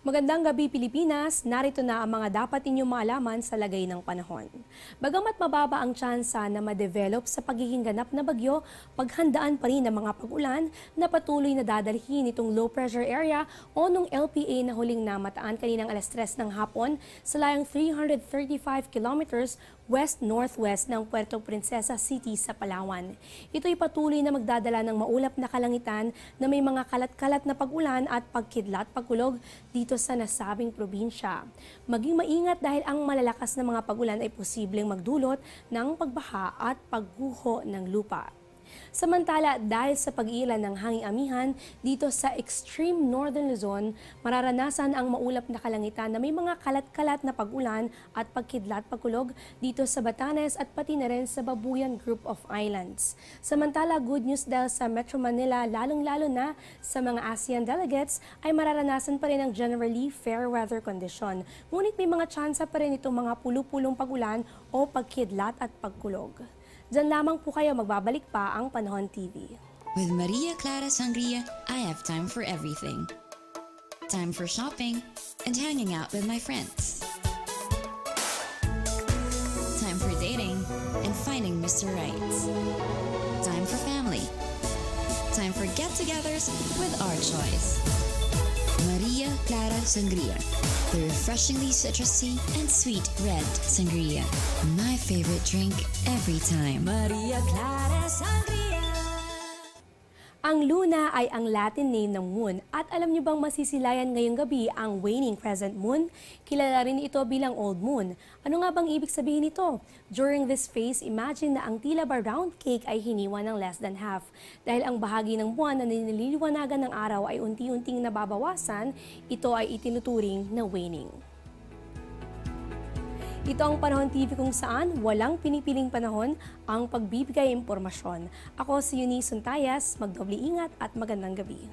Magandang gabi Pilipinas, narito na ang mga dapat inyong maalaman sa lagay ng panahon. Bagamat mababa ang tsansa na ma-develop sa pagiging ganap na bagyo, paghandaan pa rin ang mga pag-ulan na patuloy na dadalhin itong low pressure area o nung LPA na huling namataan kaninang alas 3 ng hapon sa layang 335 kilometers west-northwest ng Puerto Princesa City sa Palawan. Ito'y patuloy na magdadala ng maulap na kalangitan na may mga kalat-kalat na pag-ulan at pagkidlat pagkulog dito sa nasabing probinsya. Maging maingat dahil ang malalakas na mga pag-ulan ay posibleng magdulot ng pagbaha at pagguho ng lupa. Samantala, dahil sa pag-ilan ng hanging amihan dito sa extreme northern Luzon, mararanasan ang maulap na kalangitan na may mga kalat-kalat na pag-ulan at pagkidlat pagkulog dito sa Batanes at pati na rin sa Babuyan Group of Islands. Samantala, good news dahil sa Metro Manila, lalong-lalo na sa mga ASEAN delegates, ay mararanasan pa rin ang generally fair weather condition. Ngunit may mga tsansa pa rin itong mga pulu-pulong pag-ulan o pagkidlat at pagkulog. Diyan lamang po kayo magbabalik pa ang Panahon TV. With Maria Clara Sangria, I have time for everything. Time for shopping and hanging out with my friends. Time for dating and finding Mr. Right. Time for family. Time for get-togethers with our choice. Sangria, the refreshingly citrusy and sweet red sangria. My favorite drink every time. Maria Clara Sangria. Ang Luna ay ang Latin name ng moon at alam niyo bang masisilayan ngayong gabi ang waning crescent moon? Kilala rin ito bilang old moon. Ano nga bang ibig sabihin nito? During this phase, imagine na ang tila ba round cake ay hiniwa ng less than half. Dahil ang bahagi ng buwan na nililiwanagan ng araw ay unti-unting nababawasan, ito ay itinuturing na waning. Ito ang Panahon TV kung saan walang pinipiling panahon ang pagbibigay impormasyon. Ako si Eunice Suntayas, magdobli ingat at magandang gabi.